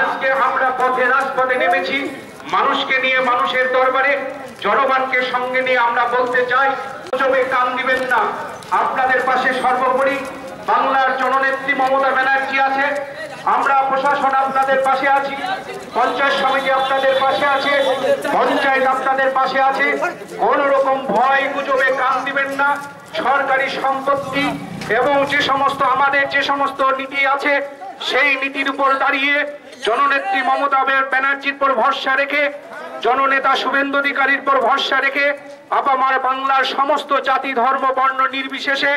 আজকে আমরা পথে, রাজপথে নেমেছি। মানুষকে নিয়ে, মানুষের দরবারে, জনগণকে সঙ্গে নিয়ে আমরা বলতে চাই, গুজবে কান দিবেন না। আপনাদের পাশে সর্বোপরি বাংলার জননেত্রী মমতা ব্যানার্জি আছে। আমরা প্রশাসন আপনাদের পাশে আছি, পঞ্চায়েত সমিতি আপনাদের পাশে আছে, পঞ্চায়েত আপনাদের পাশে আছে। কোন রকম ভয়, গুজবে কান দিবেন না। সরকারি সম্পত্তি এবং যে সমস্ত আমাদের যে সমস্ত নীতি আছে, সেই নীতির উপর দাঁড়িয়ে জননেত্রী মমতা ব্যানার্জির পর ভরসা রেখে, জননেতা শুভেন্দু অধিকারীর পর ভরসা রেখে, আপামার বাংলার সমস্ত জাতি, ধর্ম, বর্ণ নির্বিশেষে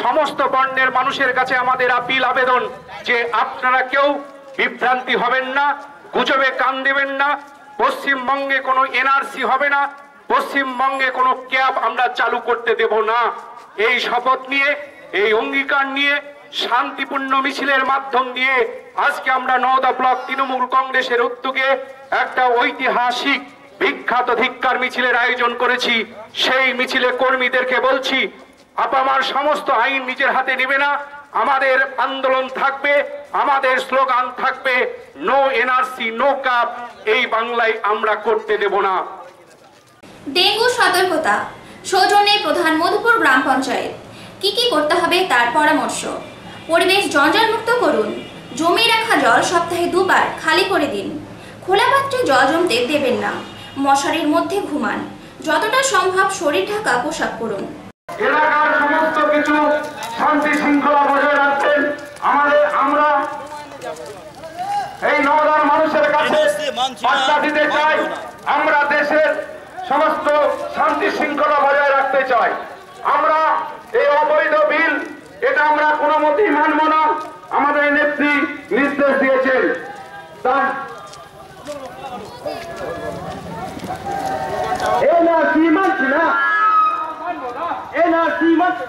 সমস্ত বর্ণের মানুষের কাছে আমাদের আপিল, আবেদন যে আপনারা কেউ বিভ্রান্তি হবেন না, গুজবে কান দেবেন না, পশ্চিমবঙ্গে কোনো এনআরসি হবে না, পশ্চিমবঙ্গে কোনো ক্যাব আমরা চালু করতে দেব না। এই শপথ নিয়ে, এই অঙ্গীকার নিয়ে শান্তিপূর্ণ মিছিলের মাধ্যম দিয়ে আজকে আমরা নওদা ব্লক তৃণমূল কংগ্রেসের উদ্যোগে একটা ঐতিহাসিক বিখ্যাত ধিক্কার মিছিলের আয়োজন করেছি। সেই মিছিলে কর্মীদেরকে বলছি আপামার সমস্ত আইন নিজের হাতে নেবে না, আমাদের আন্দোলন থাকবে, আমাদের স্লোগান থাকবে, নো এনআরসি, নো কাপ, এই বাংলায় আমরা করতে দেব না। ডেঙ্গু সতর্কতা, সৌজন্যে প্রধান মধুপুর গ্রাম পঞ্চায়েত। কি কি করতে হবে তার পরামর্শ? পরিবেশ জঞ্জালমুক্ত করুন। জমে রাখা জল সপ্তাহে দুবার খালি করে দিন। খোলা পাত্রে জল জমতে দেবেন না। মশারির মধ্যে ঘুমান। যতটা সম্ভব শরীর ঢাকা পোশাক পরুন। এলাকার সমস্ত কিছু শান্তি শৃঙ্খলা বজায় রাখবেন। আমাদের আমরা এই নগর মানুষের কাছে বার্তা দিতে চাই। আমরা দেশের সমস্ত শান্তি শৃঙ্খলা বজায় রাখতে চাই। আমরা এই অবৈধ বিল এটা আমরা কোনো মতেই মানব না। আমাদের নেত্রী নির্দেশ দিয়েছেন। তার এনআরসি মানছি না? এনআরসি মানছি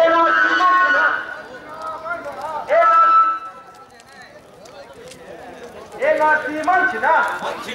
এনআরসি মানছি না এনআরসি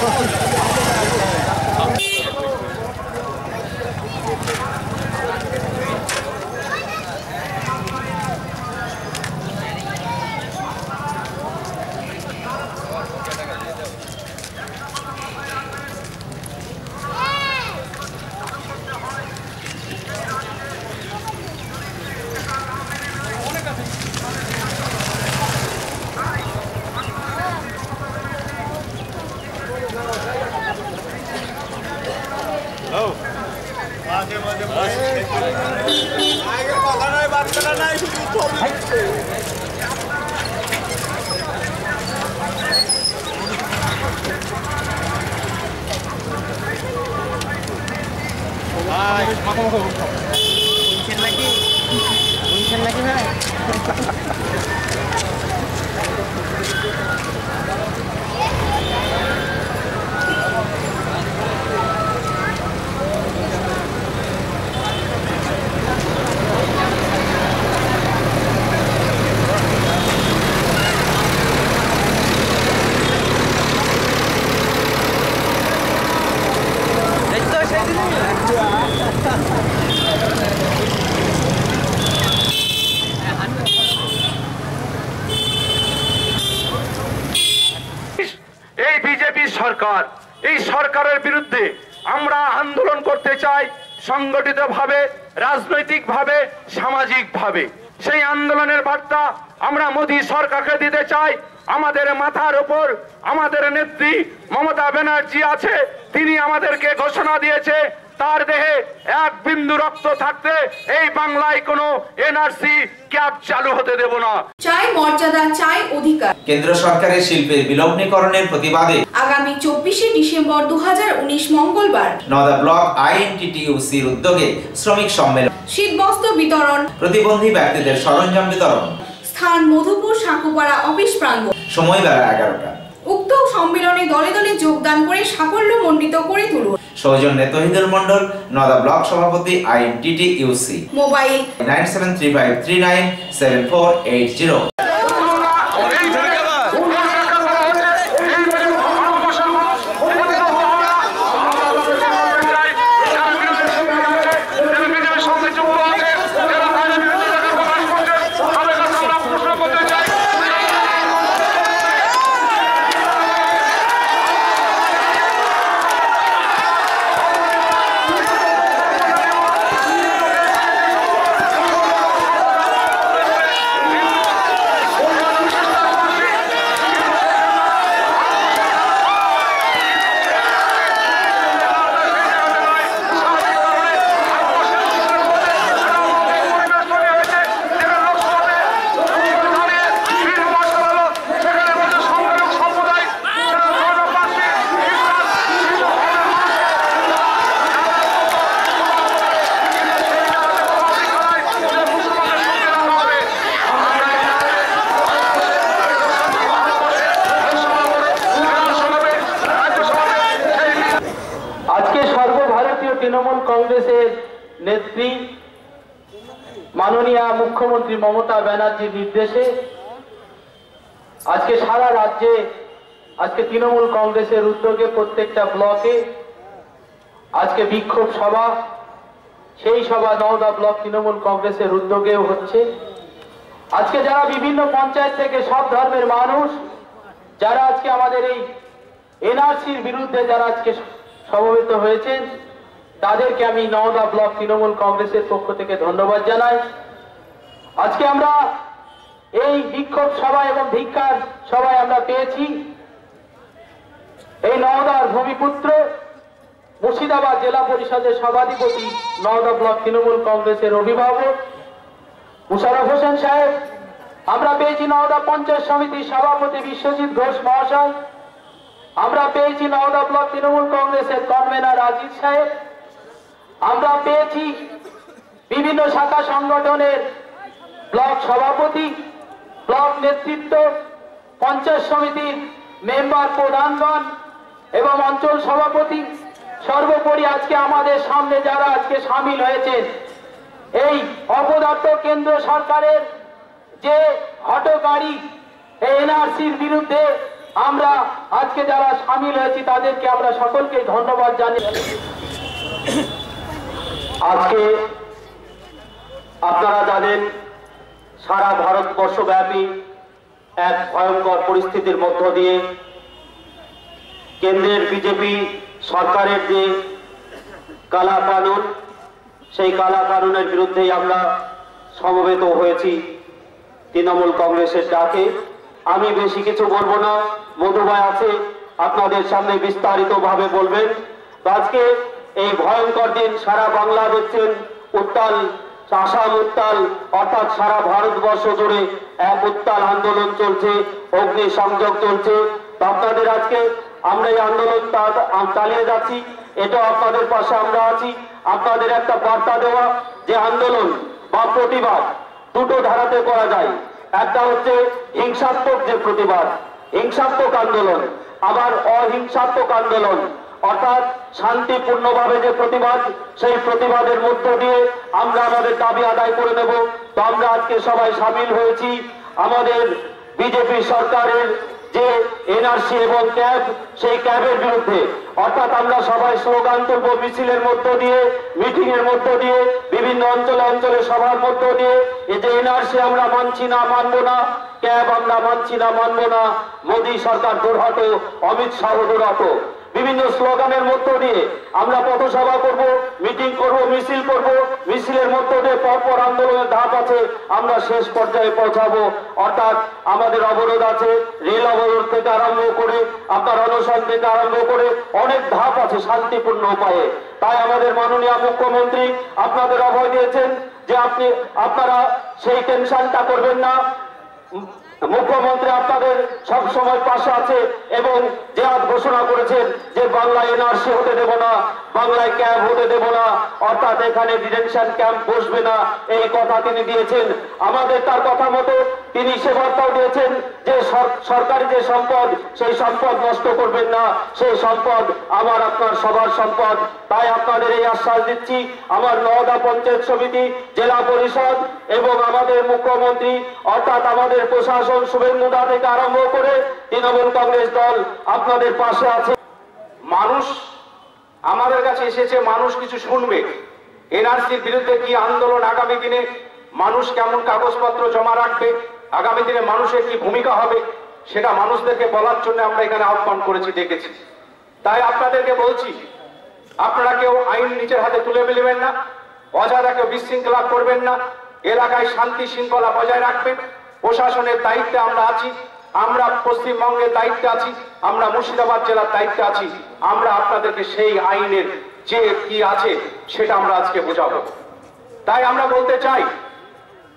Oh, করতে চাই সংগঠিতভাবে, রাজনৈতিকভাবে, সামাজিকভাবে। সেই আন্দোলনের বার্তা আমরা মোদী সরকারকে দিতে চাই। আমাদের মাথার উপর আমাদের নেত্রী মমতা ব্যানার্জি আছে, তিনি আমাদেরকে ঘোষণা দিয়েছে তার দেহে এক বিন্দু রক্ত থাকতে এই বাংলায় কোনো এনআরসি ক্যাব চালু হতে দেব না। চাই মর্যাদা চাই অধিকার। কেন্দ্র সরকারের শিল্পের বিলগ্নীকরণের প্রতিবাদে আগামী চব্বিশে ডিসেম্বর দু মঙ্গলবার নওদা ব্লক আইএনটিটিউসির উদ্যোগে শ্রমিক সম্মেলন। শীতবস্ত্র বিতরণ। প্রতিবন্ধী ব্যক্তিদের সরঞ্জাম বিতরণ। স্থান মধুপুর সাঁকুপাড়া অফিস প্রাঙ্গণ। সময় বেলা এগারোটা। উক্ত সম্মেলনে দলে দলে যোগদান করে সাফল্য মণ্ডিত করে তুলুন। সৌজন্যে তহিদুল মন্ডল নদা ব্লক সভাপতি INTTUC mobile nine seven three five three nine seven four eight zero. মুখ্যমন্ত্রী মমতা ব্যানার্জির নির্দেশে আজকে সারা রাজ্যে, আজকে তৃণমূল কংগ্রেসের উদ্যোগে প্রত্যেকটা ব্লকে আজকে বিক্ষোভ সভা, সেই সভা নওদা ব্লক তৃণমূল কংগ্রেসের উদ্যোগেও হচ্ছে। আজকে যারা বিভিন্ন পঞ্চায়েত থেকে সব ধর্মের মানুষ, যারা আজকে আমাদের এই এনআরসির বিরুদ্ধে যারা আজকে সমবেত হয়েছেন, তাদেরকে আমি নওদা ব্লক তৃণমূল কংগ্রেসের পক্ষ থেকে ধন্যবাদ জানাই। আজকে আমরা এই বিক্ষোভ সভা এবং ভিক্ষার সভায় আমরা পেয়েছি। এই নওদার ভূমিপুত্র মুর্শিদাবাদ জেলা পরিষদের সভাধিপতি নওদা ব্লক তৃণমূল কংগ্রেসের অভিভাবক মুশারফ হোসেন সাহেব। আমরা পেয়েছি নওদা পঞ্চায়েত সমিতির সভাপতি বিশ্বজিৎ ঘোষ মহাশয়। আমরা পেয়েছি নওদা ব্লক তৃণমূল কংগ্রেসের কনভেনার রাজীব সাহেব। আমরা পেয়েছি বিভিন্ন শাখা সংগঠনের ব্লক সভাপতি, ব্লক নেতৃত্ব, পঞ্চায়েত সমিতির মেম্বার প্রধানগণ এবং অঞ্চল সভাপতি, সর্বোপরি আজকে আমাদের সামনে যারা আজকে সামিল হয়েছেন, এই অপদার্থ কেন্দ্র সরকারের যে হটকারী এনআরসির বিরুদ্ধে আমরা আজকে যারা সামিল হয়েছি, তাদেরকে আমরা সকলকে ধন্যবাদ জানি আজকে আপনারা জানেন সারা ভারতবর্ষব্যাপী এক ভয়ঙ্কর পরিস্থিতির মধ্য দিয়ে কেন্দ্রের বিজেপি সরকারের যে কালা কানুন, সেই কালা কানুনের বিরুদ্ধেই আমরা সমবেত হয়েছি তৃণমূল কংগ্রেসের ডাকে। আমি বেশি কিছু বলব না। মধুভাই আছে, আপনাদের সামনে বিস্তারিত ভাবে বলবেন। আজকে এই ভয়ঙ্কর দিন সারা বাংলা দেখছেন উত্তাল আসাম উত্তাল অর্থাৎ সারা ভারতবর্ষ জুড়ে এক উত্তাল আন্দোলন চলছে অগ্নি সংযোগ চলছে আপনাদের আজকে আমরা এই আন্দোলন চালিয়ে যাচ্ছি। এটা আপনাদের পাশে আমরা আছি। আপনাদের একটা বার্তা দেওয়া যে আন্দোলন বা প্রতিবাদ দুটো ধারাতে করা যায়। একটা হচ্ছে হিংসাত্মক যে প্রতিবাদ, হিংসাত্মক আন্দোলন, আবার অহিংসাত্মক আন্দোলন। অর্থাৎ শান্তিপূর্ণভাবে যে প্রতিবাদ, সেই প্রতিবাদের মধ্য দিয়ে আমরা আমাদের দাবি আদায় করে নেব। তো আমরা আজকে সবাই সামিল হয়েছি। আমাদের বিজেপি সরকারের যে এনআরসি এবং ক্যাব, সেই ক্যাবের বিরুদ্ধে। অর্থাৎ আমরা সবাই স্লোগান তুলব মিছিলের মধ্য দিয়ে মিটিং এর মধ্য দিয়ে, বিভিন্ন অঞ্চলে অঞ্চলে সভার মধ্য দিয়ে এই যে এনআরসি আমরা মানছি না, মানবো না, ক্যাব আমরা মানছি না, মানবো না, মোদী সরকার দুর্হত অমিত শাহ দুর্হত বিভিন্ন স্লোগানের মধ্য দিয়ে আমরা পথসভা করব, মিটিং করব, মিছিল করব। মিছিলের মধ্য দিয়ে পরপর আন্দোলনের ধাপ আছে, আমরা শেষ পর্যায়ে পৌঁছাবো। অর্থাৎ আমাদের অবরোধ আছে, রেল অবরোধ থেকে আরম্ভ করে, আপনার অনশন থেকে আরম্ভ করে অনেক ধাপ আছে শান্তিপূর্ণ উপায়ে। তাই আমাদের মাননীয় মুখ্যমন্ত্রী আপনাদের অভয় দিয়েছেন যে আপনি, আপনারা সেই টেনশনটা করবেন না। মুখ্যমন্ত্রী আপনাদের সব সময় পাশে আছে এবং যে আজ ঘোষণা করেছেন যে বাংলা এনআরসি হতে দেব না বাংলায় ক্যাম্প হতে দেব না, অর্থাৎ এখানে ডিটেনশন ক্যাম্প বসবে না। এই কথা তিনি দিয়েছেন। আমাদের তার কথা মতো তিনি সে বার্তাও দিয়েছেন যে সর- সরকারি যে সম্পদ, সেই সম্পদ নষ্ট করবেন না। সেই সম্পদ আমার আপনার সবার সম্পদ। তাই আপনাদের এই আশ্বাস দিচ্ছি, আমার নওদা পঞ্চায়েত সমিতি, জেলা পরিষদ এবং আমাদের মুখ্যমন্ত্রী, অর্থাৎ আমাদের প্রশাসন শুভেন্দুদা থেকে আরম্ভ করে তৃণমূল কংগ্রেস দল আপনাদের পাশে আছে। মানুষ আমাদের কাছে এসেছে, মানুষ কিছু শুনবে। এনআরসির বিরুদ্ধে কি আন্দোলন আগামী দিনে? মানুষ কেমন কাগজপত্র জমা রাখবে? আগামী দিনে মানুষের কি ভূমিকা হবে? সেটা মানুষদেরকে বলার জন্য আমরা এখানে আহ্বান করেছি, ডেকেছি। তাই আপনাদেরকে বলছি, আপনারা কেউ আইন নিজের হাতে তুলে ফেলবেন না অজাদা কেউ বিশৃঙ্খলা করবেন না, এলাকায় শান্তি শৃঙ্খলা বজায় রাখবেন, প্রশাসনের দায়িত্বে আমরা আছি। আমরা পশ্চিমবঙ্গের দায়িত্বে আছি, আমরা মুর্শিদাবাদ জেলার দায়িত্বে আছি, আমরা আপনাদেরকে সেই আইনের যে কি আছে সেটা আমরা আজকে বোঝাবো। তাই আমরা বলতে চাই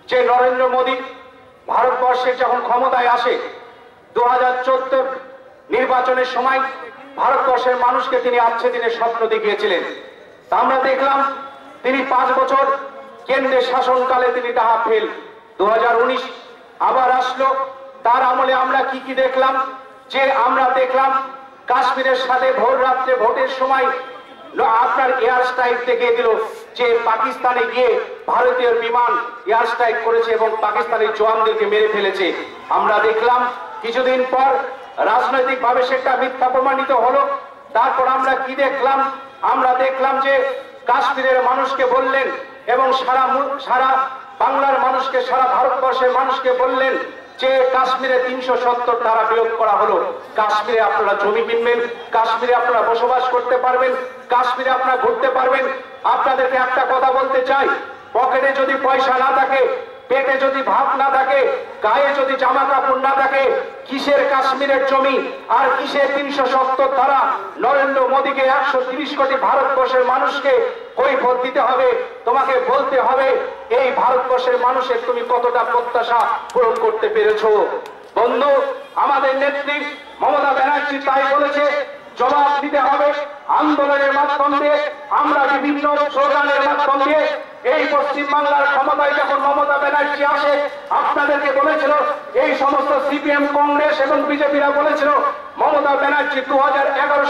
যে নরেন্দ্র মোদী ভারতবর্ষে যখন ক্ষমতায় আসে দু হাজার নির্বাচনের সময় ভারতবর্ষের মানুষকে তিনি আচ্ছে দিনের স্বপ্ন দেখিয়েছিলেন। তা আমরা দেখলাম, তিনি পাঁচ বছর কেন্দ্রের শাসনকালে তিনি তাহা ফেল। দু হাজার উনিশ আবার আসলো তার আমলে আমরা কি কি দেখলাম? যে আমরা দেখলাম কাশ্মীরের সাথে ভোর রাত্রে ভোটের সময় আপনার এয়ার স্ট্রাইক দেখিয়ে দিল যে পাকিস্তানে গিয়ে ভারতীয় বিমান এয়ার স্ট্রাইক করেছে এবং পাকিস্তানের জওয়ানদেরকে মেরে ফেলেছে। আমরা দেখলাম কিছুদিন পর রাজনৈতিক ভাবে সেটা মিথ্যা প্রমাণিত হলো। তারপর আমরা কি দেখলাম? আমরা দেখলাম যে কাশ্মীরের মানুষকে বললেন এবং সারা সারা বাংলার মানুষকে, সারা ভারতবর্ষের মানুষকে বললেন যে কাশ্মীরে তিনশো সত্তর ধারা বিয়োগ করা হলো, কাশ্মীরে আপনারা জমি কিনবেন, কাশ্মীরে আপনারা বসবাস করতে পারবেন, কাশ্মীরে আপনারা ঘুরতে পারবেন। আপনাদেরকে একটা কথা বলতে চাই, পকেটে যদি পয়সা না থাকে, পেটে যদি ভাত না থাকে, গায়ে যদি জামা কাপড় না থাকে, কিসের কাশ্মীরের জমি আর কিসের তিনশো সত্তর ধারা? নরেন্দ্র মোদীকে একশো কোটি ভারতবর্ষের মানুষকে কৈফত দিতে হবে, তোমাকে বলতে হবে, এই ভারতবর্ষের মানুষের তুমি কতটা প্রত্যাশা পূরণ করতে পেরেছ। বন্ধু, আমাদের নেত্রী মমতা ব্যানার্জি তাই বলেছে, জবাব দিতে হবে আন্দোলনের মাধ্যম দিয়ে, আমরা বিভিন্ন স্লোগানের মাধ্যম দিয়ে এই পশ্চিম বাংলার ক্ষমতায় যখন মমতা ব্যানার্জি আসে, আপনাদেরকে বলেছিল, এই সমস্ত সিপিএম, কংগ্রেস এবং বিজেপিরা বলেছিল, মমতা ব্যানার্জি দু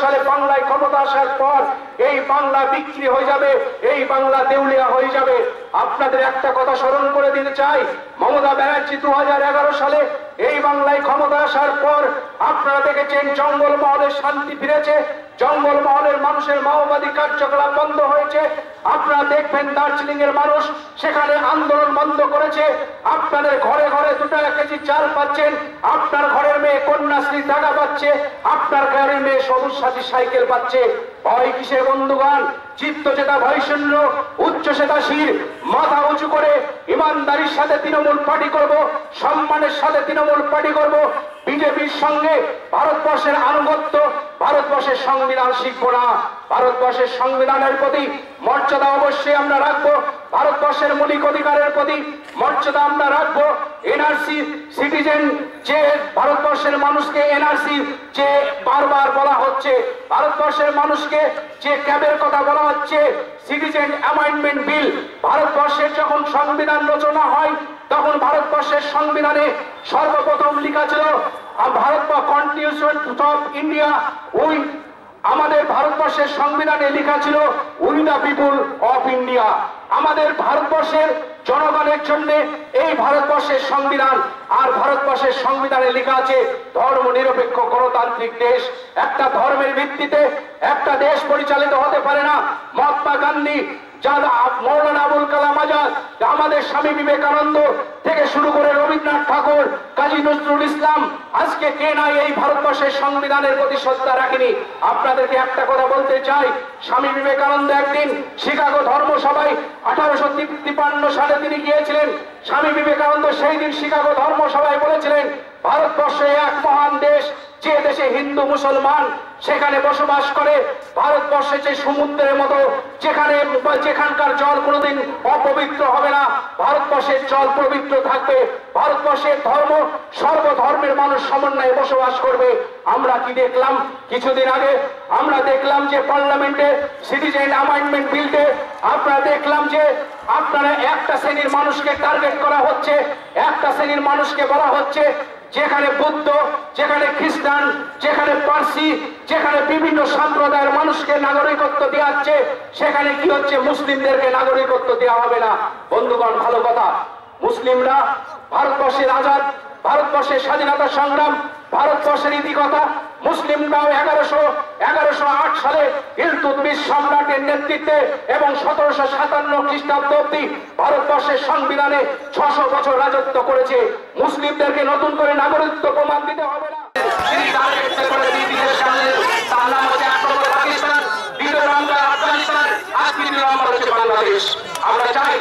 সালে বাংলায় ক্ষমতা আসার পর এই বাংলা বিক্রি হয়ে যাবে, এই বাংলা দেউলিয়া হয়ে যাবে। আপনাদের একটা কথা স্মরণ করে দিতে চাই, মমতা ব্যানার্জি দু হাজার এগারো সালে এই বাংলায় ক্ষমতা আসার পর আপনারা দেখেছেন জঙ্গল মহলের শান্তি ফিরেছে জঙ্গল মহলের মানুষের মাওবাদী কার্যকলাপ বন্ধ হয়েছে। আপনারা দেখবেন দার্জিলিং এর মানুষ সেখানে আন্দোলন বন্ধ করেছে। আপনাদের ঘরে ঘরে দু টাকা কেজি চাল পাচ্ছেন। আপনার ঘরের মেয়ে কন্যাশ্রী টাকা পাচ্ছে। আপনার ঘরের মেয়ে সবুজ সাথী সাইকেল পাচ্ছে। ভয় কিসের বন্ধুগান চিত্ত চেতা ভয় শূন্য উচ্চ চেতাশীল মাথা উঁচু করে ইমানদারির সাথে তৃণমূল পার্টি করব, সম্মানের সাথে তৃণমূল পার্টি করব। বিজেপির সঙ্গে ভারতবর্ষের আনুগত্য, ভারতবর্ষের সংবিধান শিখব না। ভারতবর্ষের সংবিধানের প্রতি মর্যাদা অবশ্যই আমরা রাখব। ভারতবর্ষের মৌলিক অধিকারের প্রতি মর্যাদা আমরা রাখব। এনআরসি সিটিজেন যে ভারতবর্ষের মানুষকে এনআরসি যে বারবার বলা হচ্ছে, ভারতবর্ষের মানুষকে যে ক্যাবের কথা বলা হচ্ছে, সিটিজেন অ্যামেন্ডমেন্ট বিল, ভারতবর্ষের যখন সংবিধান রচনা হয় তখন ভারতবর্ষের সংবিধানে সর্বপ্রথম লেখা ছিল আমাদের ভারতবর্ষের সংবিধানে লেখা ছিল we the people of India আমাদের ভারতবর্ষের জনগণের জন্য এই ভারতবর্ষের সংবিধান, আর ভারতবর্ষের সংবিধানে লেখা আছে, ধর্ম নিরপেক্ষ গণতান্ত্রিক দেশ। একটা ধর্মের ভিত্তিতে একটা দেশ পরিচালিত হতে পারে না। মহাত্মা গান্ধী সংবিধানের প্রতি শ্রদ্ধা আপনাদেরকে একটা কথা বলতে চাই, স্বামী বিবেকানন্দ একদিন শিকাগো ধর্মসভায় আঠারোশো তিপ্পান্ন সালে তিনি গিয়েছিলেন। স্বামী বিবেকানন্দ সেই দিন শিকাগো ধর্মসভায় বলেছিলেন, ভারতবর্ষে এক মহান দেশ যে দেশে হিন্দু, মুসলমান সেখানে বসবাস করে, ভারতবর্ষে যে সমুদ্রের মতো, যেখানে, যেখানকার জল কোনোদিন অপবিত্র হবে না, ভারতবর্ষের জল পবিত্র থাকবে, ভারতবর্ষের ধর্ম সর্বধর্মের মানুষ সমন্বয়ে বসবাস করবে। আমরা কি দেখলাম? কিছুদিন আগে আমরা দেখলাম যে পার্লামেন্টে সিটিজেন অ্যামেন্ডমেন্ট বিলতে আপনারা দেখলাম যে আপনারা একটা শ্রেণির মানুষকে টার্গেট করা হচ্ছে, একটা শ্রেণির মানুষকে বলা হচ্ছে যেখানে বৌদ্ধ, যেখানে খ্রিস্টান, যেখানে পার্সি, যেখানে বিভিন্ন সম্প্রদায়ের মানুষকে নাগরিকত্ব দেওয়া হচ্ছে সেখানে কি হচ্ছে? মুসলিমদেরকে নাগরিকত্ব দেওয়া হবে না। বন্ধুগণ, ভালো কথা। মুসলিমরা ভারতবর্ষের আজাদ, ভারতবর্ষের স্বাধীনতা সংগ্রাম, ভারতবর্ষের ইতিকথা মুসলিমরাও এগারোশো এগারোশো আট সালে ইলতুতমিশ সম্রাটের নেতৃত্বে এবং সতেরোশো সাতান্ন খ্রিস্টাব্দ অব্দি ভারতবর্ষের সংবিধানে ছশো বছর রাজত্ব করেছে। মুসলিমদেরকে নতুন করে নাগরিকত্ব প্রমাণ দিতে হবে না। আমরা চাই